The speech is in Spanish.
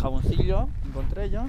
jaboncillo encontré yo.